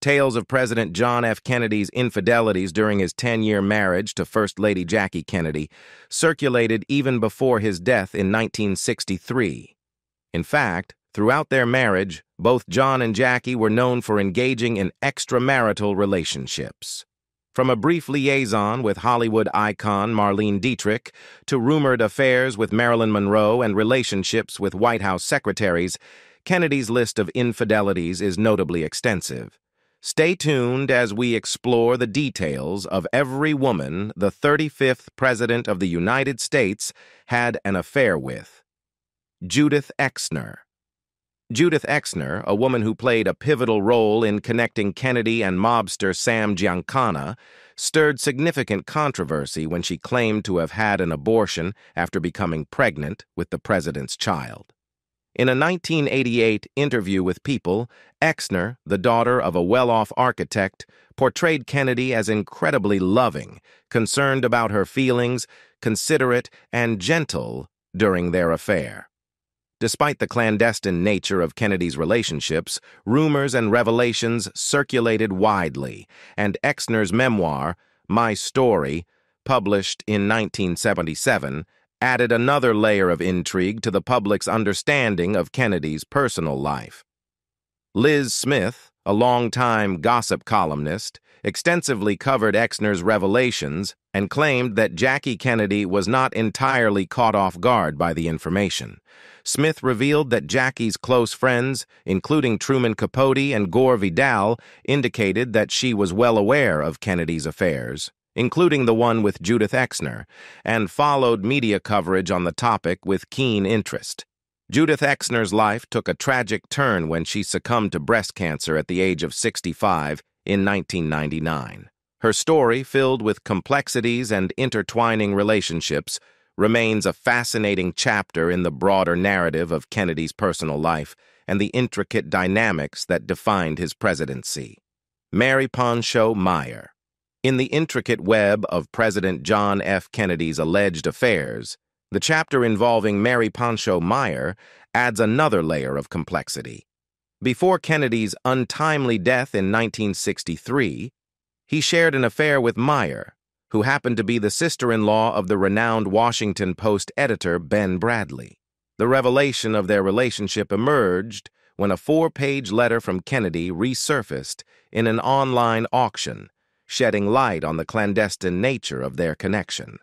Tales of President John F. Kennedy's infidelities during his 10-year marriage to First Lady Jackie Kennedy circulated even before his death in 1963. In fact, throughout their marriage, both John and Jackie were known for engaging in extramarital relationships. From a brief liaison with Hollywood icon Marlene Dietrich to rumored affairs with Marilyn Monroe and relationships with White House secretaries, Kennedy's list of infidelities is notably extensive. Stay tuned as we explore the details of every woman the 35th President of the United States had an affair with. Judith Exner. Judith Exner, a woman who played a pivotal role in connecting Kennedy and mobster Sam Giancana, stirred significant controversy when she claimed to have had an abortion after becoming pregnant with the president's child. In a 1988 interview with People, Exner, the daughter of a well-off architect, portrayed Kennedy as incredibly loving, concerned about her feelings, considerate, and gentle during their affair. Despite the clandestine nature of Kennedy's relationships, rumors and revelations circulated widely, and Exner's memoir, My Story, published in 1977, added another layer of intrigue to the public's understanding of Kennedy's personal life. Liz Smith, a longtime gossip columnist, extensively covered Exner's revelations and claimed that Jackie Kennedy was not entirely caught off guard by the information. Smith revealed that Jackie's close friends, including Truman Capote and Gore Vidal, indicated that she was well aware of Kennedy's affairs including the one with Judith Exner, and followed media coverage on the topic with keen interest. Judith Exner's life took a tragic turn when she succumbed to breast cancer at the age of 65 in 1999. Her story, filled with complexities and intertwining relationships, remains a fascinating chapter in the broader narrative of Kennedy's personal life and the intricate dynamics that defined his presidency. Mary Pinchot Meyer in the intricate web of President John F. Kennedy's alleged affairs, the chapter involving Mary Pinchot Meyer adds another layer of complexity. Before Kennedy's untimely death in 1963, he shared an affair with Meyer, who happened to be the sister-in-law of the renowned Washington Post editor Ben Bradlee. The revelation of their relationship emerged when a four-page letter from Kennedy resurfaced in an online auction shedding light on the clandestine nature of their connection.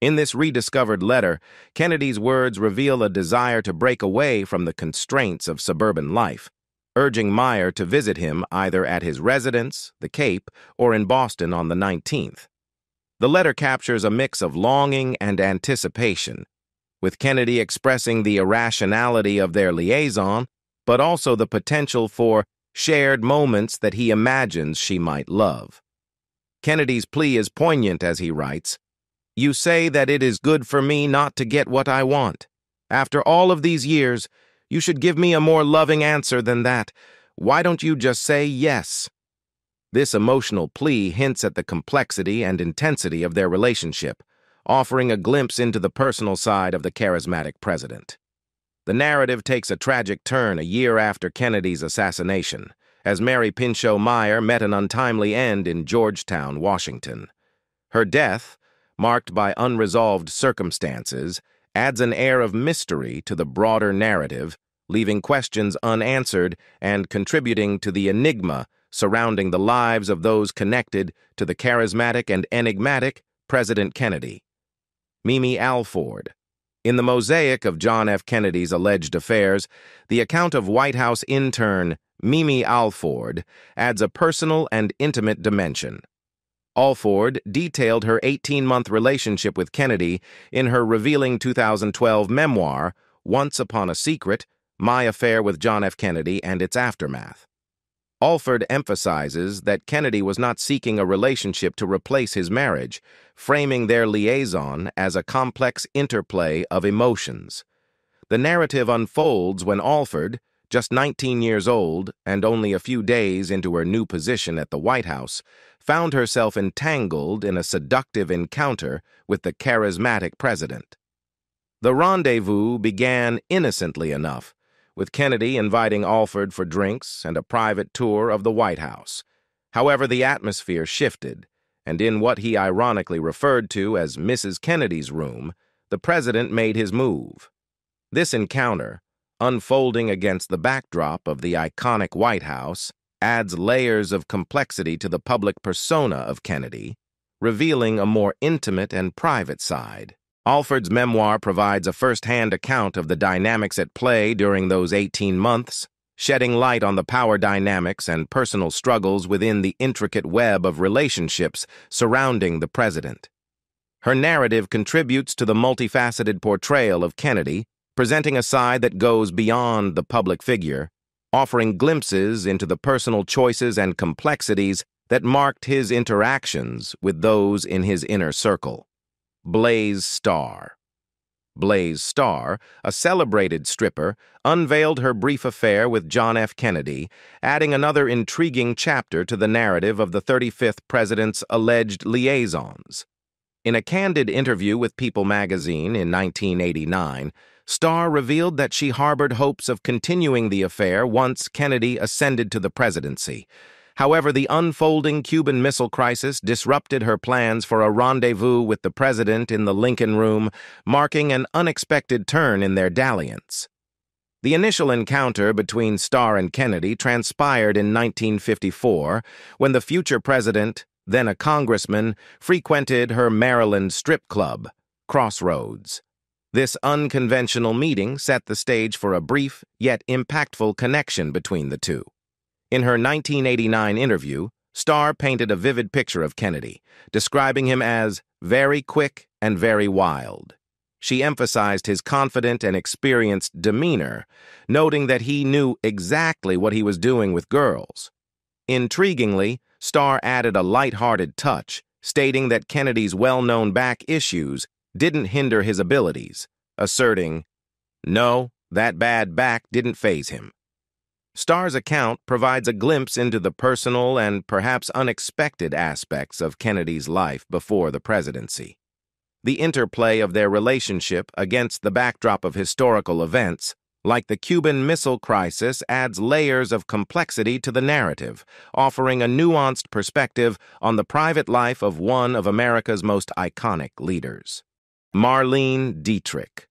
In this rediscovered letter, Kennedy's words reveal a desire to break away from the constraints of suburban life, urging Meyer to visit him either at his residence, the Cape, or in Boston on the 19th. The letter captures a mix of longing and anticipation, with Kennedy expressing the irrationality of their liaison, but also the potential for shared moments that he imagines she might love. Kennedy's plea is poignant as he writes, You say that it is good for me not to get what I want. After all of these years, you should give me a more loving answer than that. Why don't you just say yes? This emotional plea hints at the complexity and intensity of their relationship, offering a glimpse into the personal side of the charismatic president. The narrative takes a tragic turn a year after Kennedy's assassination as Mary Pinchot Meyer met an untimely end in Georgetown, Washington. Her death, marked by unresolved circumstances, adds an air of mystery to the broader narrative, leaving questions unanswered and contributing to the enigma surrounding the lives of those connected to the charismatic and enigmatic President Kennedy. Mimi Alford. In the mosaic of John F. Kennedy's alleged affairs, the account of White House intern Mimi Alford adds a personal and intimate dimension. Alford detailed her 18-month relationship with Kennedy in her revealing 2012 memoir, Once Upon a Secret, My Affair with John F. Kennedy and Its Aftermath. Alford emphasizes that Kennedy was not seeking a relationship to replace his marriage, framing their liaison as a complex interplay of emotions. The narrative unfolds when Alford, just 19 years old and only a few days into her new position at the White House, found herself entangled in a seductive encounter with the charismatic president. The rendezvous began innocently enough, with Kennedy inviting Alford for drinks and a private tour of the White House, However, the atmosphere shifted, and in what he ironically referred to as Mrs. Kennedy's room, the president made his move. This encounter, unfolding against the backdrop of the iconic White House, adds layers of complexity to the public persona of Kennedy, revealing a more intimate and private side. Alford's memoir provides a first-hand account of the dynamics at play during those 18 months, shedding light on the power dynamics and personal struggles within the intricate web of relationships surrounding the president. Her narrative contributes to the multifaceted portrayal of Kennedy, presenting a side that goes beyond the public figure, offering glimpses into the personal choices and complexities that marked his interactions with those in his inner circle. Blaze Starr. Blaze Starr, a celebrated stripper, unveiled her brief affair with John F. Kennedy, adding another intriguing chapter to the narrative of the 35th president's alleged liaisons. In a candid interview with People magazine in 1989, Starr revealed that she harbored hopes of continuing the affair once Kennedy ascended to the presidency, However, the unfolding Cuban Missile Crisis disrupted her plans for a rendezvous with the president in the Lincoln Room, marking an unexpected turn in their dalliance. The initial encounter between Starr and Kennedy transpired in 1954 when the future president, then a congressman, frequented her Maryland strip club, Crossroads. This unconventional meeting set the stage for a brief yet impactful connection between the two. In her 1989 interview, Starr painted a vivid picture of Kennedy, describing him as very quick and very wild. She emphasized his confident and experienced demeanor, noting that he knew exactly what he was doing with girls. Intriguingly, Starr added a light-hearted touch, stating that Kennedy's well-known back issues didn't hinder his abilities, asserting, No, that bad back didn't faze him. Starr's account provides a glimpse into the personal and perhaps unexpected aspects of Kennedy's life before the presidency. The interplay of their relationship against the backdrop of historical events, like the Cuban Missile Crisis, adds layers of complexity to the narrative, offering a nuanced perspective on the private life of one of America's most iconic leaders. Marlene Dietrich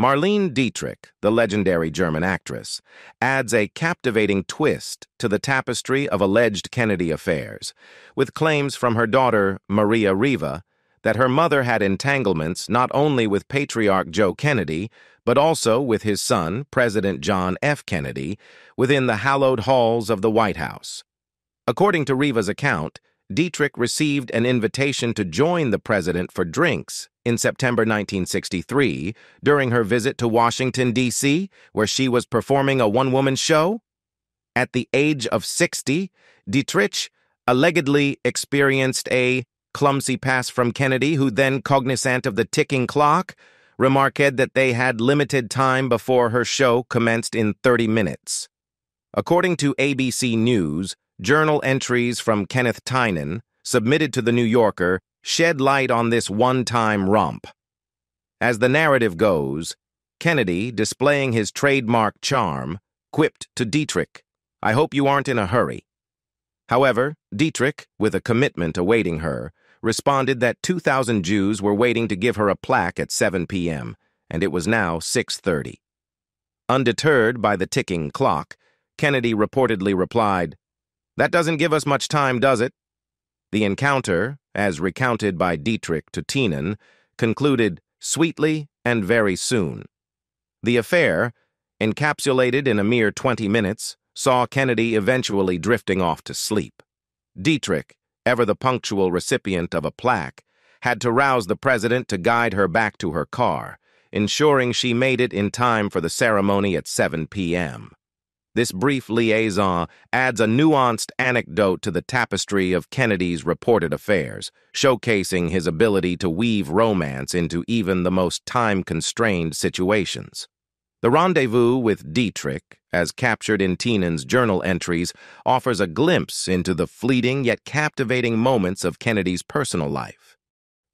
Marlene Dietrich, the legendary German actress, adds a captivating twist to the tapestry of alleged Kennedy affairs, with claims from her daughter, Maria Riva, that her mother had entanglements not only with patriarch Joe Kennedy, but also with his son, President John F. Kennedy, within the hallowed halls of the White House. According to Riva's account, Dietrich received an invitation to join the president for drinks in September 1963 during her visit to Washington, D.C., where she was performing a one-woman show? At the age of 60, Dietrich allegedly experienced a clumsy pass from Kennedy, who then, cognizant of the ticking clock, remarked that they had limited time before her show commenced in 30 minutes. According to ABC News, Journal entries from Kenneth Tynan, submitted to The New Yorker, shed light on this one-time romp. As the narrative goes, Kennedy, displaying his trademark charm, quipped to Dietrich, I hope you aren't in a hurry. However, Dietrich, with a commitment awaiting her, responded that 2,000 Jews were waiting to give her a plaque at 7 p.m., and it was now 6.30. Undeterred by the ticking clock, Kennedy reportedly replied, that doesn't give us much time, does it? The encounter, as recounted by Dietrich to Tynan, concluded sweetly and very soon. The affair, encapsulated in a mere 20 minutes, saw Kennedy eventually drifting off to sleep. Dietrich, ever the punctual recipient of a plaque, had to rouse the president to guide her back to her car, ensuring she made it in time for the ceremony at 7 p.m. This brief liaison adds a nuanced anecdote to the tapestry of Kennedy's reported affairs, showcasing his ability to weave romance into even the most time-constrained situations. The rendezvous with Dietrich, as captured in Tynan's journal entries, offers a glimpse into the fleeting yet captivating moments of Kennedy's personal life.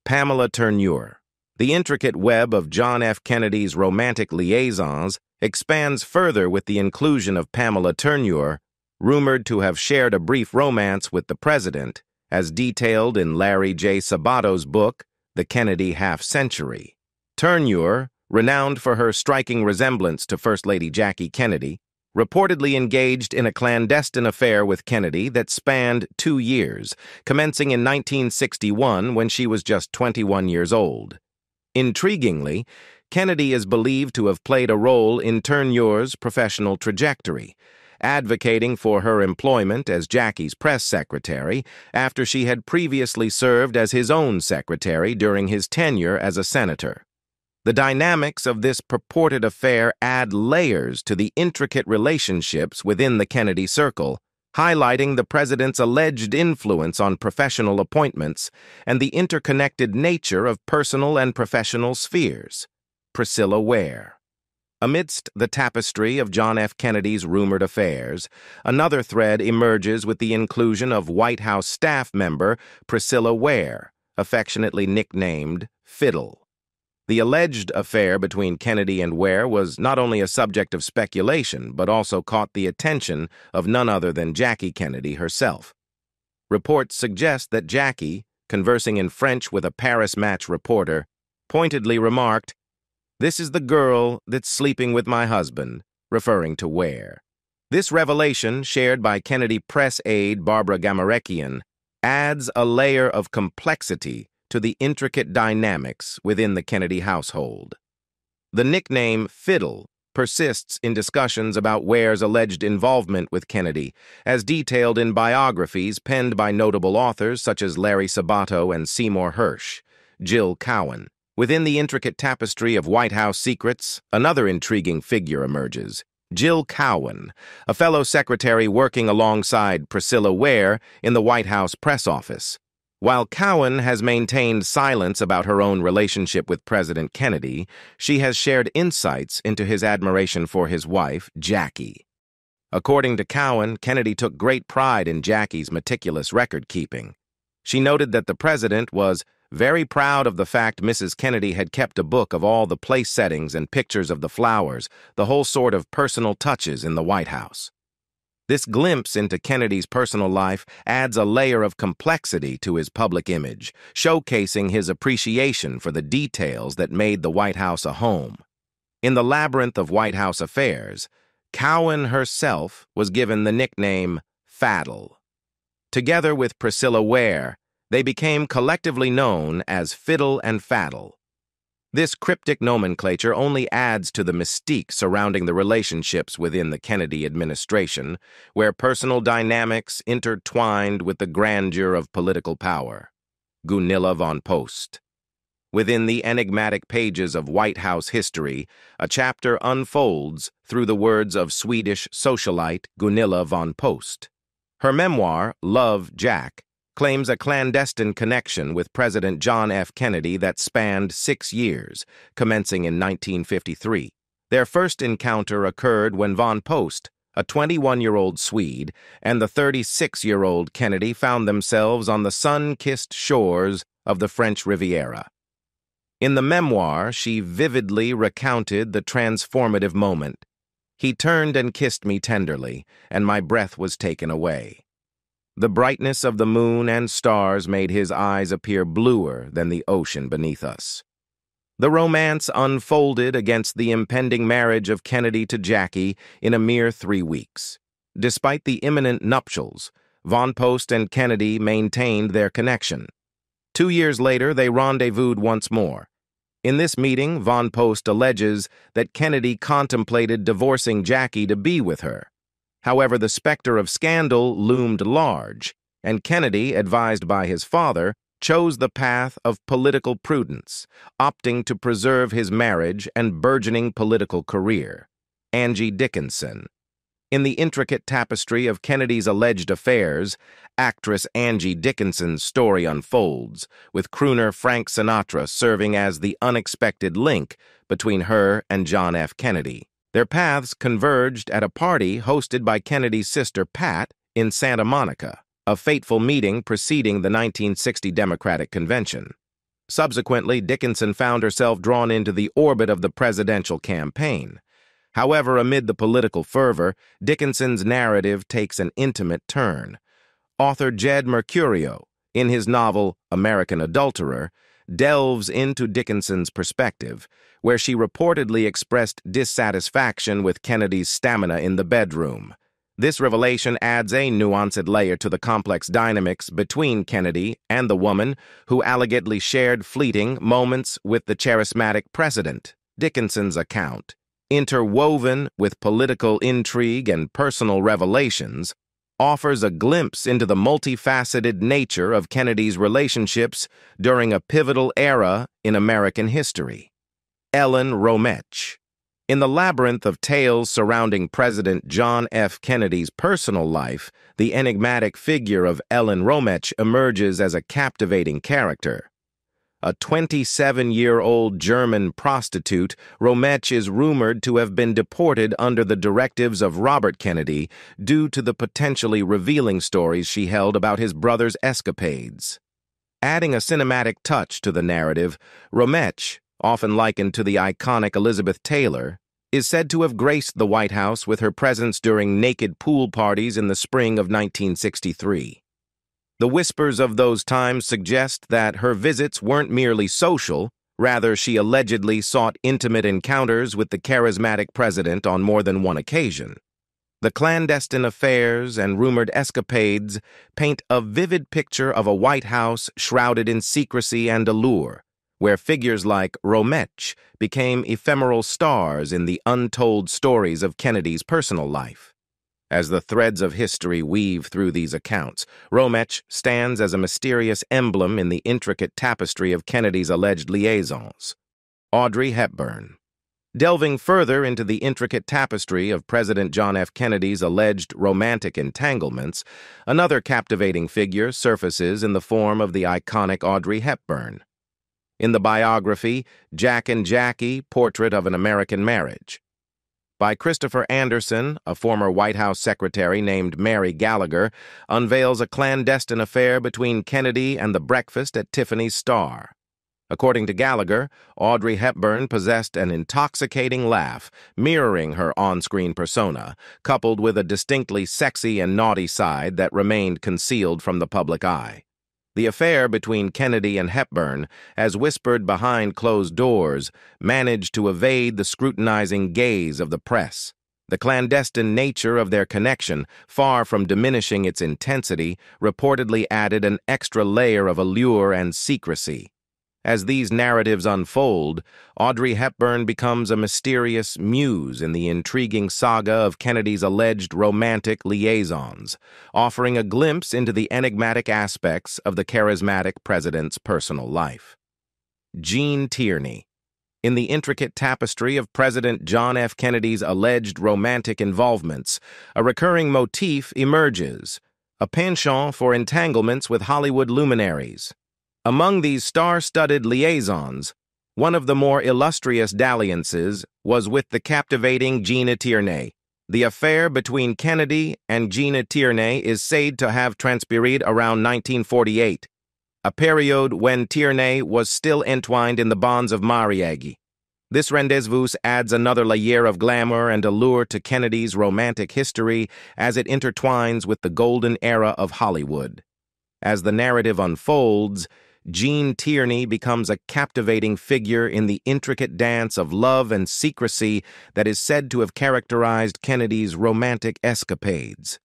Pamela Turnure The intricate web of John F. Kennedy's romantic liaisons expands further with the inclusion of Pamela Turnure, rumored to have shared a brief romance with the president, as detailed in Larry J. Sabato's book, The Kennedy Half Century. Turnure, renowned for her striking resemblance to First Lady Jackie Kennedy, reportedly engaged in a clandestine affair with Kennedy that spanned two years, commencing in 1961 when she was just 21 years old. Intriguingly, Kennedy is believed to have played a role in Turnure's professional trajectory, advocating for her employment as Jackie's press secretary after she had previously served as his own secretary during his tenure as a senator. The dynamics of this purported affair add layers to the intricate relationships within the Kennedy circle, highlighting the president's alleged influence on professional appointments and the interconnected nature of personal and professional spheres. Priscilla Wear. Amidst the tapestry of John F. Kennedy's rumored affairs, another thread emerges with the inclusion of White House staff member Priscilla Wear, affectionately nicknamed Fiddle. The alleged affair between Kennedy and Wear was not only a subject of speculation, but also caught the attention of none other than Jackie Kennedy herself. Reports suggest that Jackie, conversing in French with a Paris Match reporter, pointedly remarked, This is the girl that's sleeping with my husband, referring to Wear. This revelation, shared by Kennedy press aide Barbara Gamarekian, adds a layer of complexity to the intricate dynamics within the Kennedy household. The nickname Fiddle persists in discussions about Wear's alleged involvement with Kennedy, as detailed in biographies penned by notable authors such as Larry Sabato and Seymour Hersh. Jill Cowen. Within the intricate tapestry of White House secrets, another intriguing figure emerges. Jill Cowen, a fellow secretary working alongside Priscilla Wear in the White House press office. While Cowen has maintained silence about her own relationship with President Kennedy, she has shared insights into his admiration for his wife, Jackie. According to Cowen, Kennedy took great pride in Jackie's meticulous record keeping. She noted that the president was very proud of the fact Mrs. Kennedy had kept a book of all the place settings and pictures of the flowers, the whole sort of personal touches in the White House. This glimpse into Kennedy's personal life adds a layer of complexity to his public image, showcasing his appreciation for the details that made the White House a home. In the labyrinth of White House affairs, Cowen herself was given the nickname Faddle. Together with Priscilla Wear, they became collectively known as Fiddle and Faddle. This cryptic nomenclature only adds to the mystique surrounding the relationships within the Kennedy administration, where personal dynamics intertwined with the grandeur of political power. Gunilla von Post. Within the enigmatic pages of White House history, a chapter unfolds through the words of Swedish socialite Gunilla von Post. Her memoir, Love, Jack, claims a clandestine connection with President John F. Kennedy that spanned six years, commencing in 1953. Their first encounter occurred when von Post, a 21-year-old Swede, and the 36-year-old Kennedy found themselves on the sun-kissed shores of the French Riviera. In the memoir, she vividly recounted the transformative moment. He turned and kissed me tenderly, and my breath was taken away. The brightness of the moon and stars made his eyes appear bluer than the ocean beneath us. The romance unfolded against the impending marriage of Kennedy to Jackie in a mere three weeks. Despite the imminent nuptials, Von Post and Kennedy maintained their connection. Two years later, they rendezvoused once more. In this meeting, Von Post alleges that Kennedy contemplated divorcing Jackie to be with her. However, the specter of scandal loomed large, and Kennedy, advised by his father, chose the path of political prudence, opting to preserve his marriage and burgeoning political career. Angie Dickinson. In the intricate tapestry of Kennedy's alleged affairs, actress Angie Dickinson's story unfolds, with crooner Frank Sinatra serving as the unexpected link between her and John F. Kennedy. Their paths converged at a party hosted by Kennedy's sister Pat in Santa Monica, a fateful meeting preceding the 1960 Democratic Convention. Subsequently, Dickinson found herself drawn into the orbit of the presidential campaign. However, amid the political fervor, Dickinson's narrative takes an intimate turn. Author Jed Mercurio, in his novel American Adulterer, delves into Dickinson's perspective, where she reportedly expressed dissatisfaction with Kennedy's stamina in the bedroom. This revelation adds a nuanced layer to the complex dynamics between Kennedy and the woman who allegedly shared fleeting moments with the charismatic president, Dickinson's account. Interwoven with political intrigue and personal revelations, offers a glimpse into the multifaceted nature of Kennedy's relationships during a pivotal era in American history. Ellen Rometsch in the labyrinth of tales surrounding President John F. Kennedy's personal life, the enigmatic figure of Ellen Rometsch emerges as a captivating character. A 27-year-old German prostitute, Rometsch is rumored to have been deported under the directives of Robert Kennedy due to the potentially revealing stories she held about his brother's escapades. Adding a cinematic touch to the narrative, Rometsch, often likened to the iconic Elizabeth Taylor, is said to have graced the White House with her presence during naked pool parties in the spring of 1963. The whispers of those times suggest that her visits weren't merely social, rather she allegedly sought intimate encounters with the charismatic president on more than one occasion. The clandestine affairs and rumored escapades paint a vivid picture of a White House shrouded in secrecy and allure, where figures like Rometsch became ephemeral stars in the untold stories of Kennedy's personal life. As the threads of history weave through these accounts, Rometsch stands as a mysterious emblem in the intricate tapestry of Kennedy's alleged liaisons. Audrey Hepburn. Delving further into the intricate tapestry of President John F. Kennedy's alleged romantic entanglements, another captivating figure surfaces in the form of the iconic Audrey Hepburn in the biography Jack and Jackie Portrait of an American Marriage. By Christopher Anderson, a former White House secretary named Mary Gallagher unveils a clandestine affair between Kennedy and the breakfast at Tiffany's Star. According to Gallagher, Audrey Hepburn possessed an intoxicating laugh, mirroring her on-screen persona, coupled with a distinctly sexy and naughty side that remained concealed from the public eye. The affair between Kennedy and Hepburn, as whispered behind closed doors, managed to evade the scrutinizing gaze of the press. The clandestine nature of their connection, far from diminishing its intensity, reportedly added an extra layer of allure and secrecy. As these narratives unfold, Audrey Hepburn becomes a mysterious muse in the intriguing saga of Kennedy's alleged romantic liaisons, offering a glimpse into the enigmatic aspects of the charismatic president's personal life. Gene Tierney in the intricate tapestry of President John F. Kennedy's alleged romantic involvements, a recurring motif emerges, a penchant for entanglements with Hollywood luminaries. Among these star-studded liaisons, one of the more illustrious dalliances was with the captivating Gina Tierney. The affair between Kennedy and Gina Tierney is said to have transpired around 1948, a period when Tierney was still entwined in the bonds of mariage. This rendezvous adds another layer of glamour and allure to Kennedy's romantic history as it intertwines with the golden era of Hollywood. As the narrative unfolds, Gene Tierney becomes a captivating figure in the intricate dance of love and secrecy that is said to have characterized Kennedy's romantic escapades.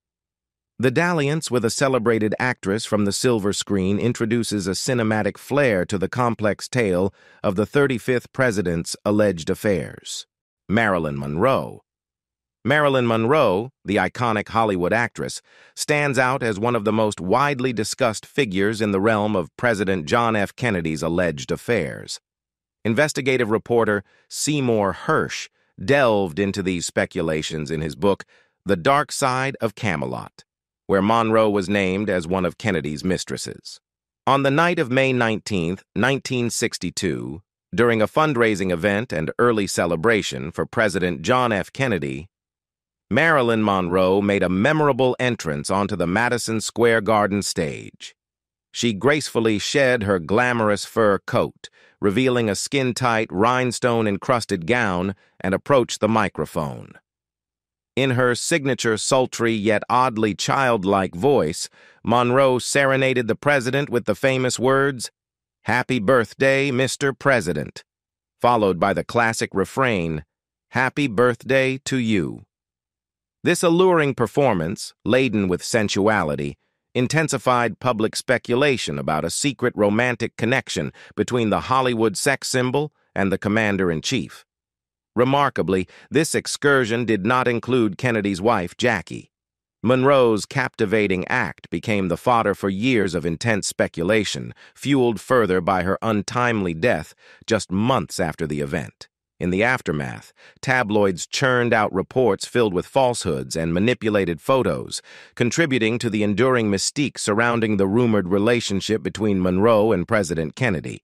The dalliance with a celebrated actress from the silver screen introduces a cinematic flair to the complex tale of the 35th president's alleged affairs. Marilyn Monroe, Marilyn Monroe, the iconic Hollywood actress, stands out as one of the most widely discussed figures in the realm of President John F. Kennedy's alleged affairs. Investigative reporter Seymour Hersh delved into these speculations in his book, The Dark Side of Camelot, where Monroe was named as one of Kennedy's mistresses. On the night of May 19, 1962, during a fundraising event and early celebration for President John F. Kennedy, Marilyn Monroe made a memorable entrance onto the Madison Square Garden stage. she gracefully shed her glamorous fur coat, revealing a skin-tight, rhinestone-encrusted gown, and approached the microphone. In her signature sultry yet oddly childlike voice, Monroe serenaded the president with the famous words, Happy birthday, Mr. President, followed by the classic refrain, Happy birthday to you. This alluring performance, laden with sensuality, intensified public speculation about a secret romantic connection between the Hollywood sex symbol and the commander-in-chief. Remarkably, this excursion did not include Kennedy's wife, Jackie. Monroe's captivating act became the fodder for years of intense speculation, fueled further by her untimely death just months after the event. In the aftermath, tabloids churned out reports filled with falsehoods and manipulated photos, contributing to the enduring mystique surrounding the rumored relationship between Monroe and President Kennedy.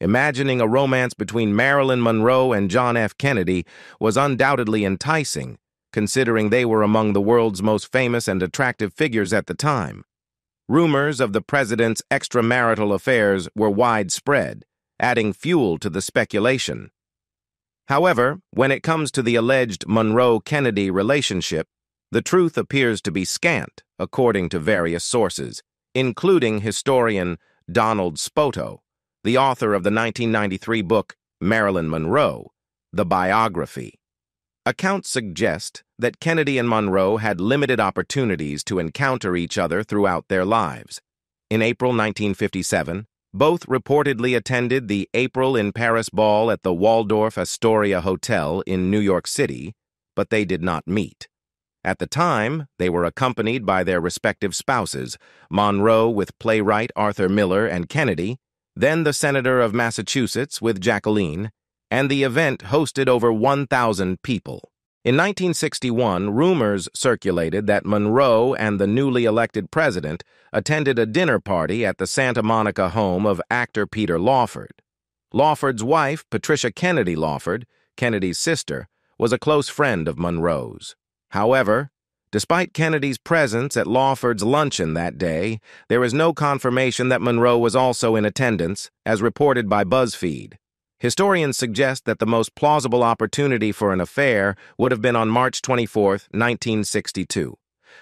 Imagining a romance between Marilyn Monroe and John F. Kennedy was undoubtedly enticing, considering they were among the world's most famous and attractive figures at the time. Rumors of the president's extramarital affairs were widespread, adding fuel to the speculation. However, when it comes to the alleged Monroe-Kennedy relationship, the truth appears to be scant, according to various sources, including historian Donald Spoto, the author of the 1993 book Marilyn Monroe, The Biography. Accounts suggest that Kennedy and Monroe had limited opportunities to encounter each other throughout their lives. In April 1957, both reportedly attended the April in Paris ball at the Waldorf Astoria Hotel in New York City, but they did not meet. At the time, they were accompanied by their respective spouses, Monroe with playwright Arthur Miller and Kennedy, then the Senator of Massachusetts with Jacqueline, and the event hosted over 1,000 people. In 1961, rumors circulated that Monroe and the newly elected president attended a dinner party at the Santa Monica home of actor Peter Lawford. Lawford's wife, Patricia Kennedy Lawford, Kennedy's sister, was a close friend of Monroe's. However, despite Kennedy's presence at Lawford's luncheon that day, there is no confirmation that Monroe was also in attendance, as reported by BuzzFeed. Historians suggest that the most plausible opportunity for an affair would have been on March 24, 1962.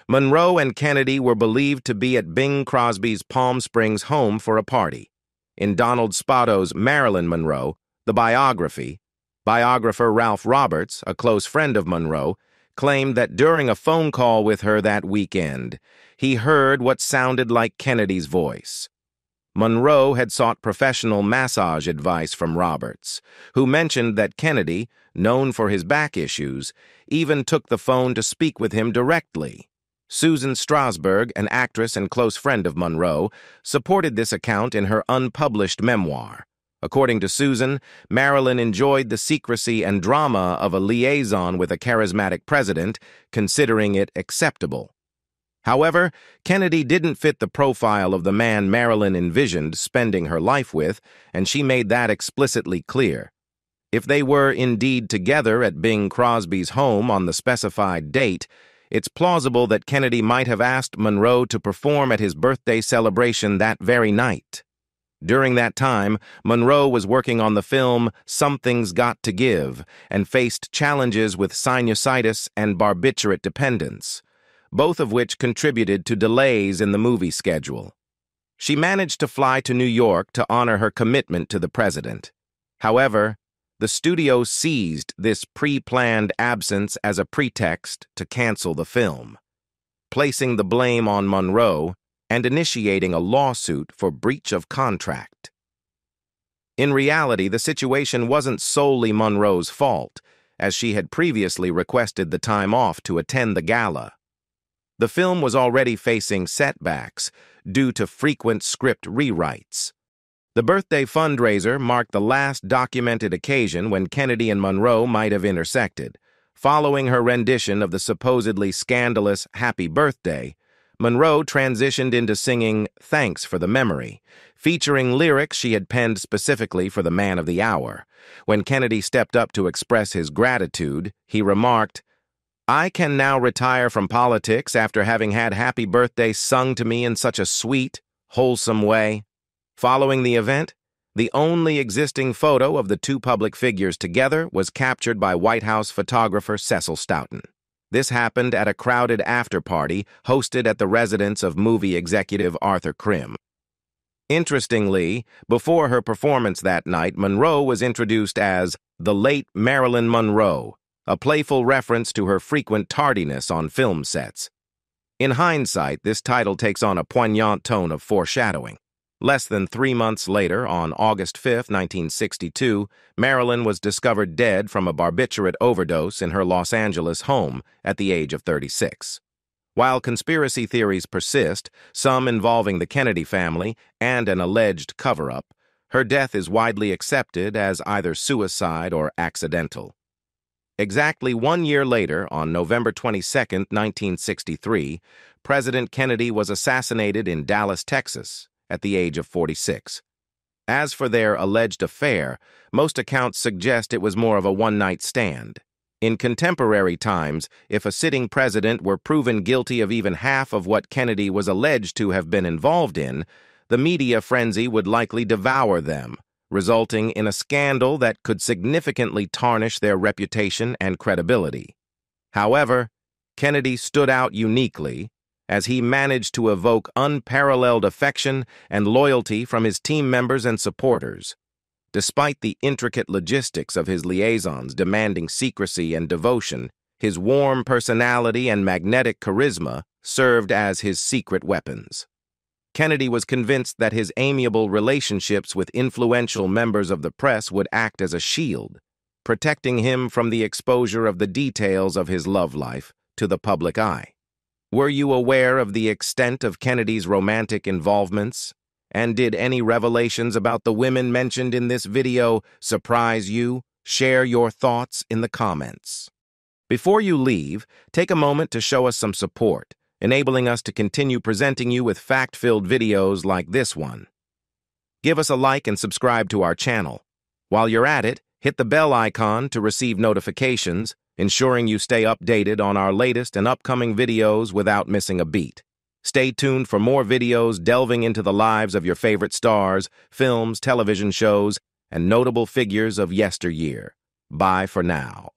Monroe and Kennedy were believed to be at Bing Crosby's Palm Springs home for a party. In Donald Spoto's Marilyn Monroe, the biography, biographer Ralph Roberts, a close friend of Monroe, claimed that during a phone call with her that weekend, he heard what sounded like Kennedy's voice. Monroe had sought professional massage advice from Roberts, who mentioned that Kennedy, known for his back issues, even took the phone to speak with him directly. Susan Strasberg, an actress and close friend of Monroe, supported this account in her unpublished memoir. According to Susan, Marilyn enjoyed the secrecy and drama of a liaison with a charismatic president, considering it acceptable. However, Kennedy didn't fit the profile of the man Marilyn envisioned spending her life with, and she made that explicitly clear. If they were indeed together at Bing Crosby's home on the specified date, it's plausible that Kennedy might have asked Monroe to perform at his birthday celebration that very night. During that time, Monroe was working on the film Something's Got to Give and faced challenges with sinusitis and barbiturate dependence both of which contributed to delays in the movie schedule. She managed to fly to New York to honor her commitment to the president. However, the studio seized this pre-planned absence as a pretext to cancel the film, placing the blame on Monroe and initiating a lawsuit for breach of contract. In reality, the situation wasn't solely Monroe's fault, as she had previously requested the time off to attend the gala. The film was already facing setbacks due to frequent script rewrites. The birthday fundraiser marked the last documented occasion when Kennedy and Monroe might have intersected. Following her rendition of the supposedly scandalous Happy Birthday, Monroe transitioned into singing Thanks for the Memory, featuring lyrics she had penned specifically for the man of the hour. When Kennedy stepped up to express his gratitude, he remarked, I can now retire from politics after having had Happy Birthday sung to me in such a sweet, wholesome way. Following the event, the only existing photo of the two public figures together was captured by White House photographer Cecil Stoughton. This happened at a crowded after-party hosted at the residence of movie executive Arthur Krim. Interestingly, before her performance that night, Monroe was introduced as the late Marilyn Monroe, a playful reference to her frequent tardiness on film sets. In hindsight, this title takes on a poignant tone of foreshadowing. Less than three months later, on August 5, 1962, Marilyn was discovered dead from a barbiturate overdose in her Los Angeles home at the age of 36. While conspiracy theories persist, some involving the Kennedy family and an alleged cover-up, her death is widely accepted as either suicide or accidental. Exactly one year later, on November 22, 1963, President Kennedy was assassinated in Dallas, Texas, at the age of 46. As for their alleged affair, most accounts suggest it was more of a one-night stand. In contemporary times, if a sitting president were proven guilty of even half of what Kennedy was alleged to have been involved in, the media frenzy would likely devour them, resulting in a scandal that could significantly tarnish their reputation and credibility. However, Kennedy stood out uniquely, as he managed to evoke unparalleled affection and loyalty from his team members and supporters. Despite the intricate logistics of his liaisons demanding secrecy and devotion, his warm personality and magnetic charisma served as his secret weapons. Kennedy was convinced that his amiable relationships with influential members of the press would act as a shield, protecting him from the exposure of the details of his love life to the public eye. Were you aware of the extent of Kennedy's romantic involvements? And did any revelations about the women mentioned in this video surprise you? Share your thoughts in the comments. Before you leave, take a moment to show us some support, enabling us to continue presenting you with fact-filled videos like this one. Give us a like and subscribe to our channel. While you're at it, hit the bell icon to receive notifications ensuring you stay updated on our latest and upcoming videos without missing a beat. Stay tuned for more videos delving into the lives of your favorite stars, films, television shows, and notable figures of yesteryear. Bye for now.